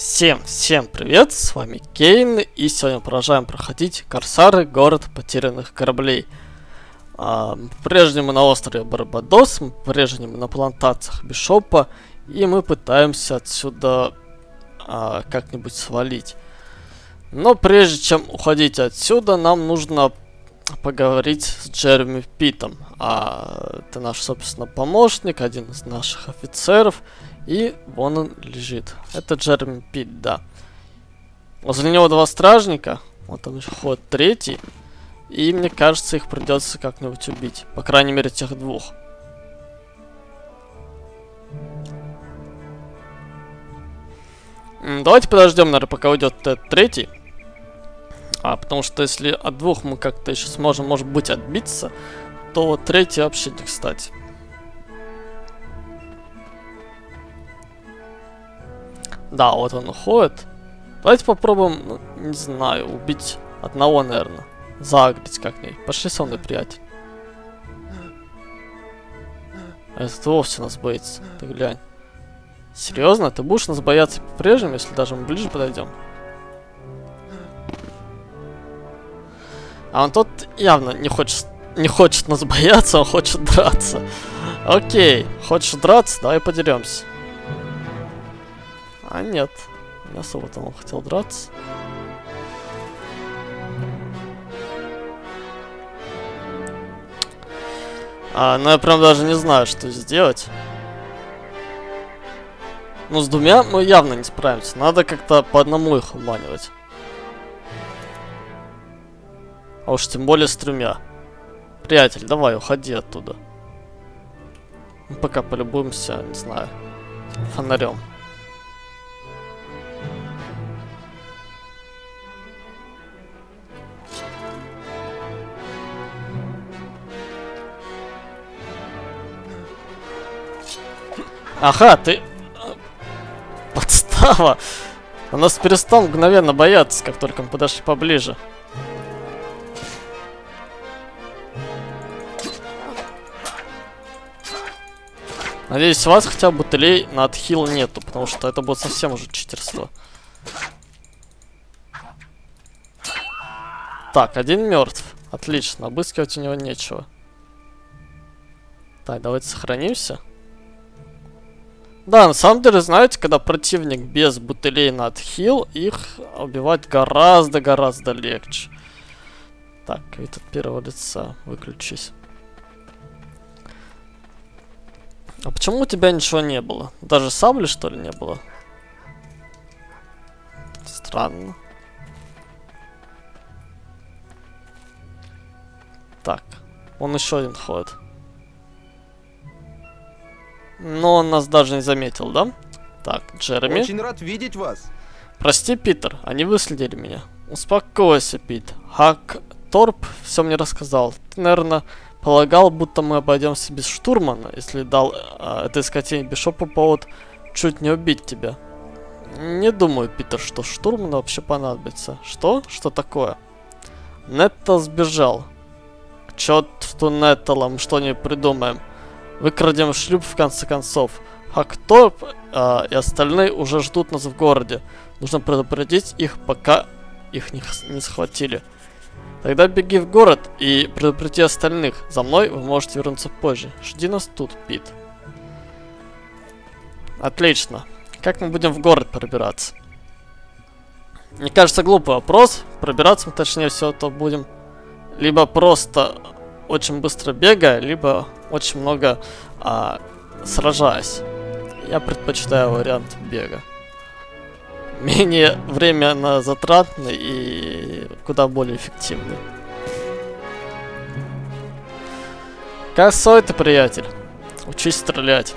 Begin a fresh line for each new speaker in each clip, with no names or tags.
Всем, всем привет, с вами Кейн, и сегодня продолжаем проходить Корсары, город потерянных кораблей. А, прежнему на острове Барбадос, прежнему на плантациях Бишопа, и мы пытаемся отсюда а, как-нибудь свалить. Но прежде чем уходить отсюда, нам нужно поговорить с Джереми Питом. А, это наш, собственно, помощник, один из наших офицеров. И вон он лежит. Это Джереми Пит, да. Возле него два стражника. Вот там еще ходит третий. И мне кажется, их придется как-нибудь убить. По крайней мере, тех двух. Давайте подождем, наверное, пока уйдет этот третий. А, потому что если от двух мы как-то еще сможем, может быть, отбиться, то третий вообще не кстати. Да, вот он уходит. Давайте попробуем, ну, не знаю, убить одного, наверное. Загрить как-нибудь. Пошли со мной, приятель. А этот вовсе нас боится. Ты глянь. Серьезно? Ты будешь нас бояться по-прежнему, если даже мы ближе подойдем? А он тот явно не хочет, не хочет нас бояться, он хочет драться. Окей, хочешь драться? Давай подеремся. А нет, не особо там он хотел драться. А, ну я прям даже не знаю, что сделать. Ну, с двумя мы явно не справимся. Надо как-то по одному их уманивать. А уж тем более с тремя. Приятель, давай, уходи оттуда. Мы пока полюбуемся, не знаю, фонарем. Ага, ты... Подстава! Он нас перестал мгновенно бояться, как только мы подошли поближе. Надеюсь, у вас хотя бы бутылей на отхил нету, потому что это будет совсем уже читерство. Так, один мертв. Отлично, обыскивать у него нечего. Так, давайте сохранимся. Да, на самом деле, знаете, когда противник без бутылей на отхил, их убивать гораздо-гораздо легче. Так, вид от первого лица, выключись. А почему у тебя ничего не было? Даже сабли, что ли, не было? Странно. Так, он еще один ходит. Но он нас даже не заметил, да? Так, Джереми.
Очень рад видеть вас.
Прости, Питер, они выследили меня. Успокойся, Пит. Хак Торп все мне рассказал. Ты, наверное, полагал, будто мы обойдемся без штурмана, если дал э, этой скотине Бишопу повод чуть не убить тебя. Не думаю, Питер, что штурману вообще понадобится. Что? Что такое? Неттл сбежал. К черту Неттла, мы что не придумаем. Выкрадем шлюп в конце концов. Хакторп э, и остальные уже ждут нас в городе. Нужно предупредить их, пока их не, не схватили. Тогда беги в город и предупреди остальных. За мной вы можете вернуться позже. Жди нас тут, Пит. Отлично. Как мы будем в город пробираться? Мне кажется, глупый вопрос. Пробираться мы, точнее всего, то будем либо просто очень быстро бегая, либо очень много а, сражаясь. Я предпочитаю вариант бега. Менее на затратный и куда более эффективный. Косой ты, приятель. Учись стрелять.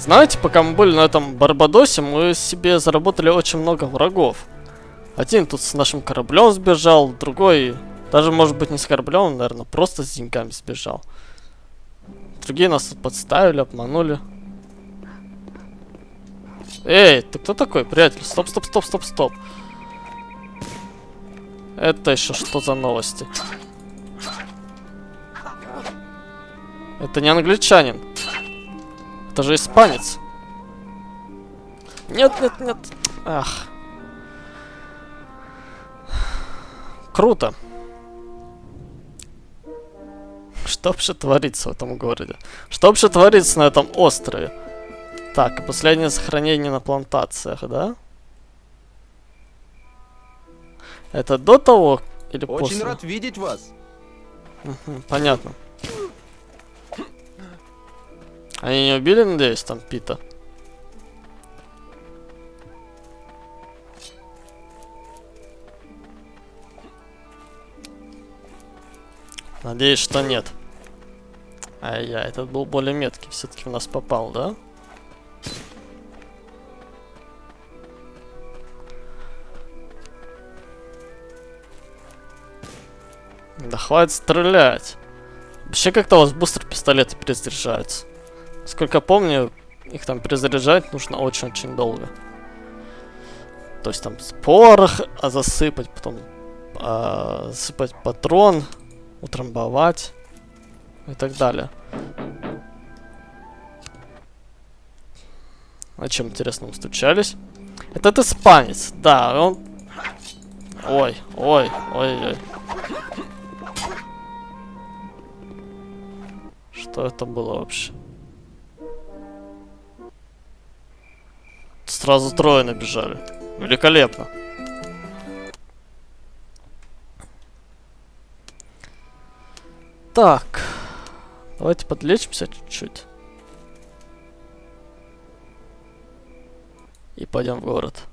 Знаете, пока мы были на этом Барбадосе, мы себе заработали очень много врагов. Один тут с нашим кораблем сбежал, другой даже, может быть, не с кораблем, наверное, просто с деньгами сбежал. Другие нас подставили, обманули. Эй, ты кто такой, приятель? Стоп, стоп, стоп, стоп, стоп. Это еще что за новости? Это не англичанин. Это же испанец. Нет, нет, нет. Ах. Круто. Что вообще творится в этом городе? Что вообще творится на этом острове? Так, последнее сохранение на плантациях, да? Это до того или
Очень
после?
рад видеть вас.
Понятно. Они не убили, надеюсь, там Пита? Надеюсь, что нет. Ай-яй, этот был более меткий, все-таки в нас попал, да? Да хватит стрелять. Вообще как-то у вас быстро пистолеты перезаряжаются. Сколько помню, их там перезаряжать нужно очень-очень долго. То есть там порох а засыпать, потом а, засыпать патрон, утрамбовать и так далее. А чем, интересно, мы стучались? Этот испанец, да, он... Ой, ой, ой, ой. Что это было вообще? Сразу трое набежали. Великолепно. Так. Давайте подлечимся чуть-чуть. И пойдем в город.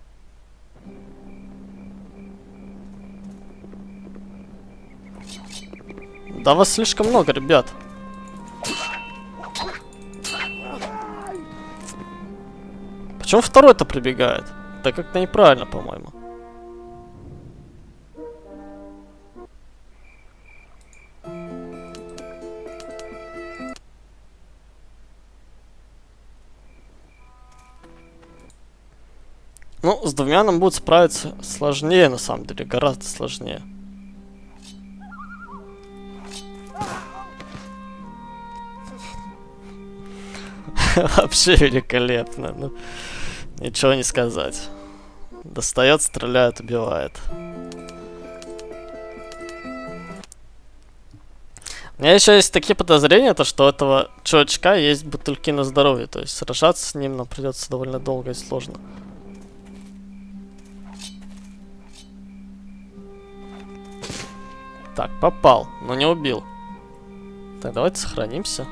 Да вас слишком много, ребят. Почему второй-то прибегает? Это как-то неправильно, по-моему. Ну, с двумя нам будет справиться сложнее, на самом деле, гораздо сложнее. Вообще великолепно. Ну, ничего не сказать. Достает, стреляет, убивает. У меня еще есть такие подозрения, то что у этого чувачка есть бутыльки на здоровье. То есть сражаться с ним нам придется довольно долго и сложно. Так, попал, но не убил. Так, давайте сохранимся.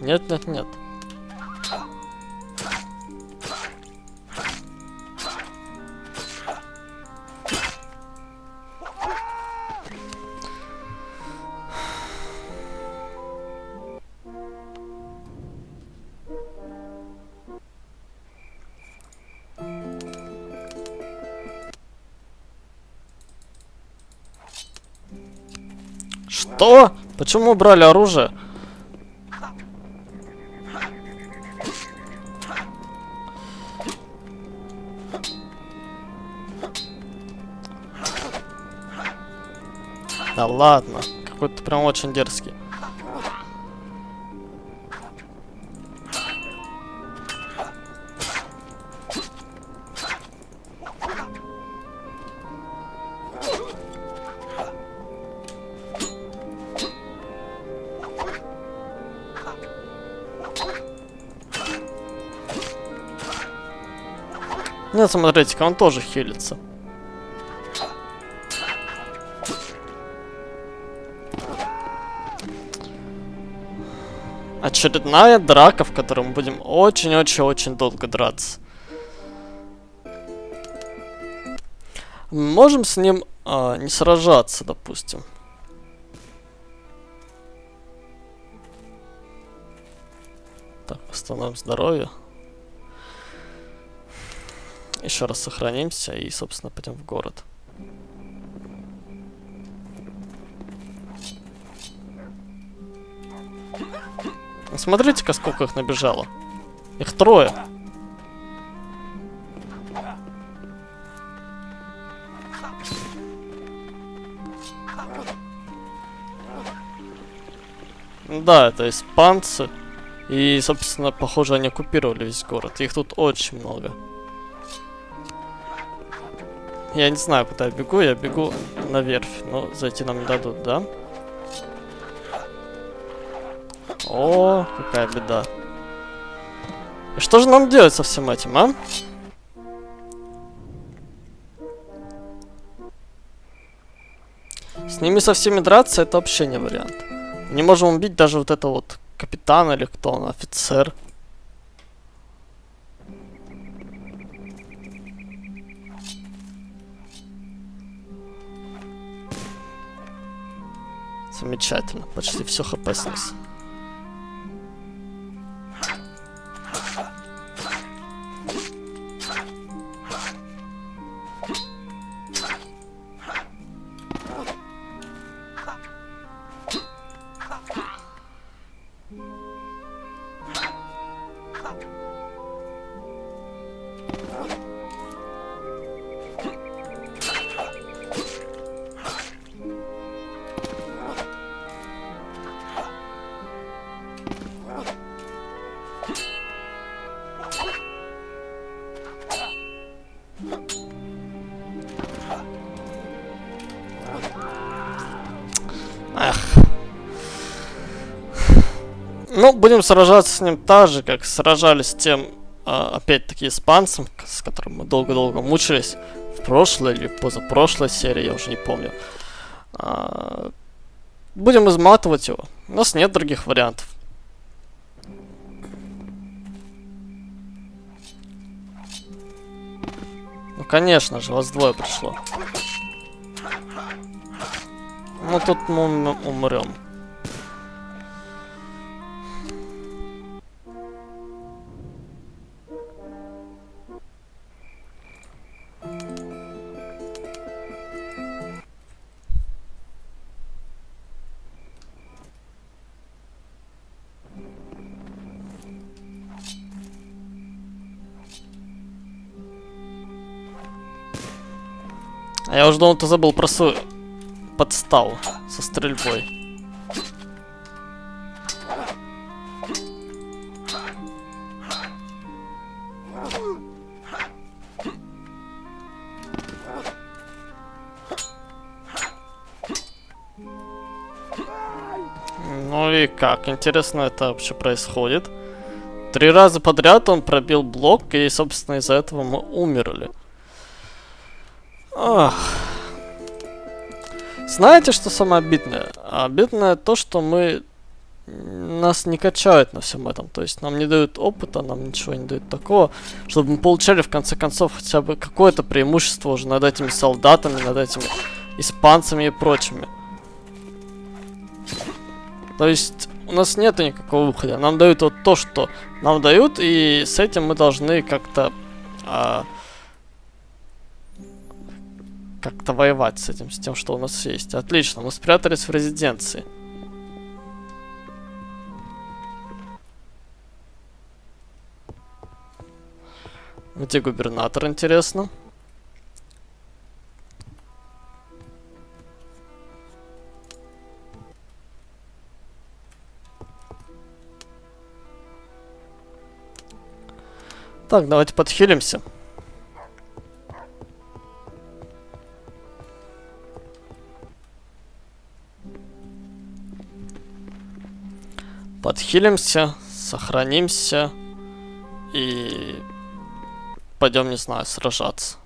Нет, нет, нет. Что? Почему убрали оружие? Да ладно, какой-то прям очень дерзкий. Нет, смотрите-ка, он тоже хилится. Очередная драка, в которой мы будем очень-очень-очень долго драться. Можем с ним а, не сражаться, допустим. Так, восстановим здоровье. Еще раз сохранимся и, собственно, пойдем в город. Смотрите-ка, сколько их набежало. Их трое. Да, это испанцы. И, собственно, похоже, они оккупировали весь город. Их тут очень много. Я не знаю, куда я бегу. Я бегу на верфь. Но зайти нам не дадут, да? О, какая беда. И что же нам делать со всем этим, а? С ними со всеми драться это вообще не вариант. Не можем убить даже вот это вот капитан или кто он, офицер. Замечательно, почти все хп снес. Ну, будем сражаться с ним так же, как сражались с тем, а, опять-таки, испанцем, с которым мы долго-долго мучились в прошлой или позапрошлой серии, я уже не помню. А, будем изматывать его. У нас нет других вариантов. Ну, конечно же, вас двое пришло. Ну, тут мы умрем. А я уже ты забыл про свою подставу со стрельбой. Ну и как? Интересно это вообще происходит. Три раза подряд он пробил блок, и, собственно, из-за этого мы умерли. Ах. Знаете, что самое обидное? Обидное то, что мы... Нас не качают на всем этом. То есть нам не дают опыта, нам ничего не дают такого, чтобы мы получали в конце концов хотя бы какое-то преимущество уже над этими солдатами, над этими испанцами и прочими. То есть у нас нет никакого выхода. Нам дают вот то, что нам дают, и с этим мы должны как-то... А, как-то воевать с этим, с тем, что у нас есть. Отлично, мы спрятались в резиденции. Где губернатор, интересно? Так, давайте подхилимся. Подхилимся, сохранимся и пойдем, не знаю, сражаться.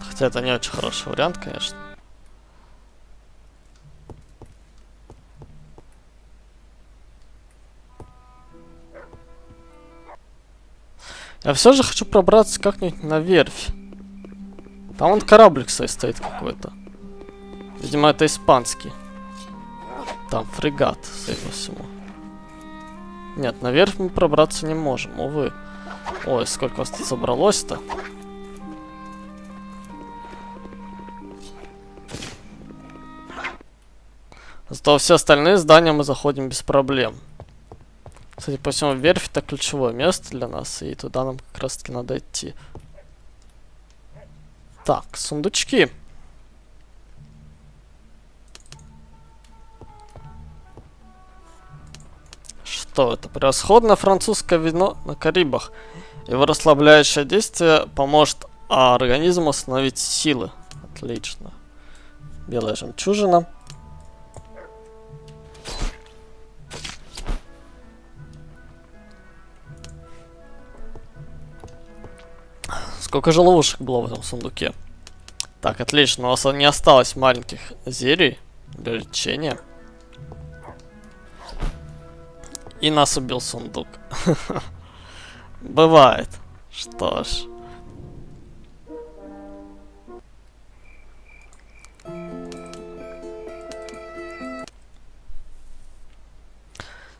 Хотя это не очень хороший вариант, конечно. Я все же хочу пробраться как-нибудь на верфь. Там вон корабль, кстати, стоит какой-то. Видимо, это испанский. Там фрегат, судя по всему. Нет, наверх мы пробраться не можем, увы. Ой, сколько вас тут собралось-то. Зато все остальные здания мы заходим без проблем. Кстати, по всему верфь это ключевое место для нас, и туда нам как раз таки надо идти. Так, сундучки. Что это? Превосходное французское вино на Карибах. Его расслабляющее действие поможет организму остановить силы. Отлично. Белая жемчужина. Сколько же ловушек было в этом сундуке? Так, отлично. У нас не осталось маленьких зелий для лечения. И нас убил сундук. Бывает. Что ж.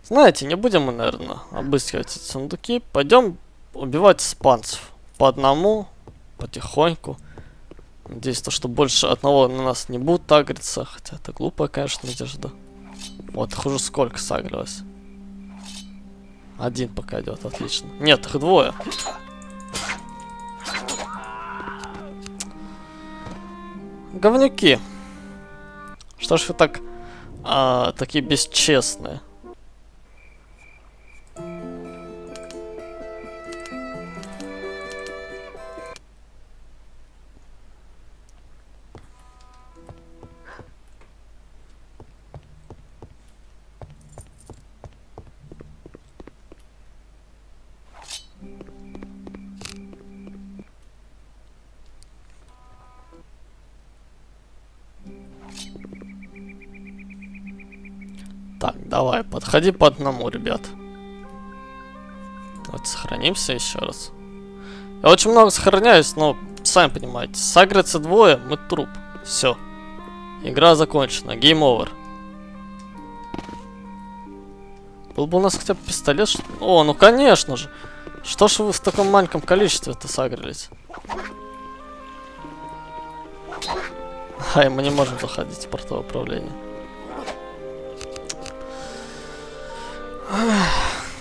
Знаете, не будем мы, наверное, обыскивать эти сундуки. Пойдем убивать испанцев. По одному, потихоньку. Надеюсь, то, что больше одного на нас не будут агриться. Хотя это глупая, конечно, надежда. Вот, их уже сколько сагрилось. Один пока идет, отлично. Нет, их двое. Говнюки. Что ж вы так... А, такие бесчестные? Подходи по одному, ребят. Давайте сохранимся еще раз. Я очень много сохраняюсь, но сами понимаете, сагрятся двое, мы труп. Все. Игра закончена. Гейм овер. Был бы у нас хотя бы пистолет. Что... О, ну конечно же. Что ж вы в таком маленьком количестве-то сагрились? Ай, мы не можем заходить в портовое управление.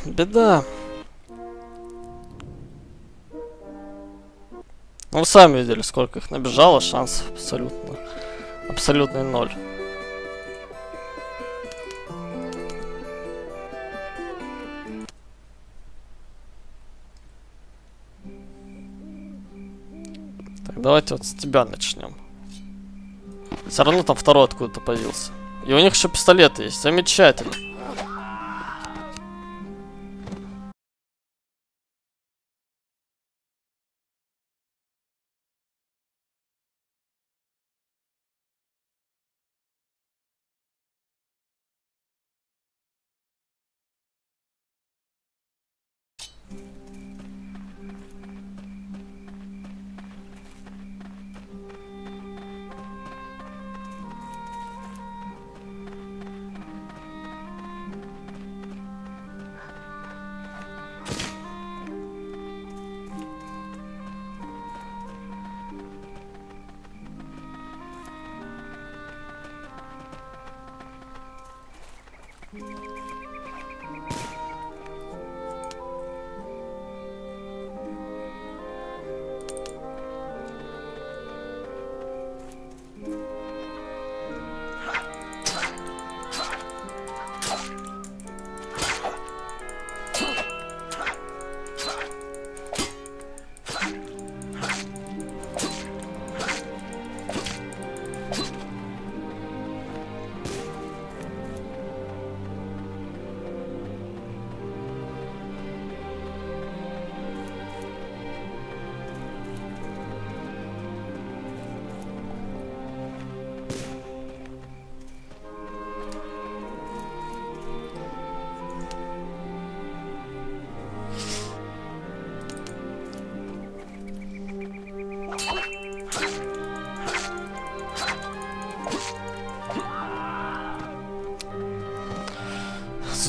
Беда. Ну, вы сами видели, сколько их набежало, шансов абсолютно. Абсолютный ноль. Так, давайте вот с тебя начнем. Все равно там второй откуда-то появился. И у них еще пистолеты есть. Замечательно.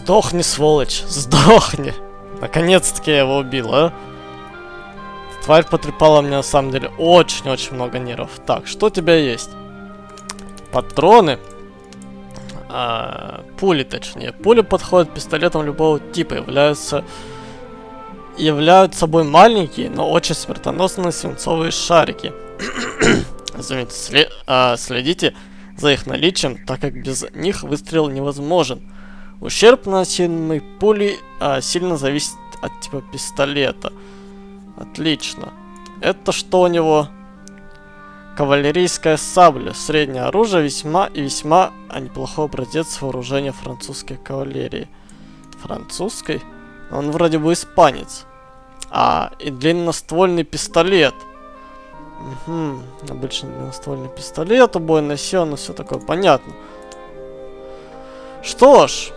Сдохни, сволочь, сдохни. Наконец-таки я его убил, а? Тварь потрепала мне на самом деле очень-очень много нервов. Так, что у тебя есть? Патроны. а, пули, точнее. Пули подходят пистолетом любого типа, являются являются собой маленькие, но очень смертоносные свинцовые шарики. Извините, след, а, следите за их наличием, так как без них выстрел невозможен. Ущерб, наносимый пулей, а, сильно зависит от типа пистолета. Отлично. Это что у него? Кавалерийская сабля. Среднее оружие весьма и весьма а неплохой образец вооружения французской кавалерии. Французской? Он вроде бы испанец. А, и длинноствольный пистолет. Угу, обычный длинноствольный пистолет, убойная сила, ну все такое понятно. Что ж,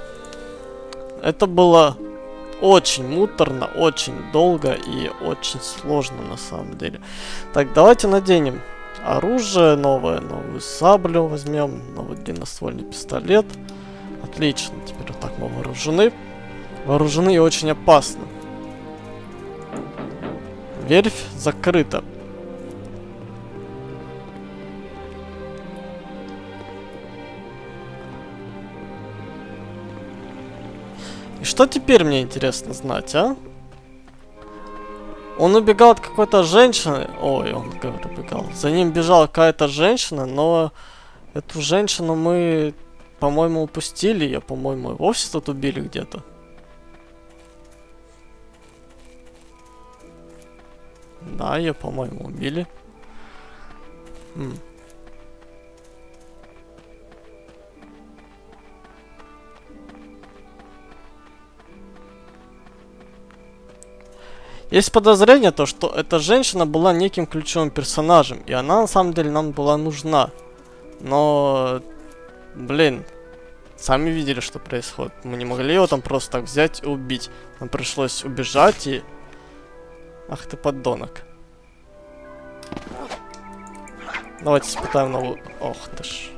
это было очень муторно, очень долго и очень сложно на самом деле. Так, давайте наденем оружие новое, новую саблю возьмем, новый длинноствольный пистолет. Отлично, теперь вот так мы вооружены. Вооружены и очень опасно. Верфь закрыта. Что теперь мне интересно знать, а? Он убегал от какой-то женщины. Ой, он, говорю, убегал. За ним бежала какая-то женщина, но эту женщину мы, по-моему, упустили. Ее, по-моему, вовсе тут убили где-то. Да, ее, по-моему, убили. Хм. Есть подозрение, то, что эта женщина была неким ключевым персонажем, и она на самом деле нам была нужна. Но, блин, сами видели, что происходит. Мы не могли его там просто так взять и убить. Нам пришлось убежать и... Ах ты подонок. Давайте испытаем новую... Ох ты ж.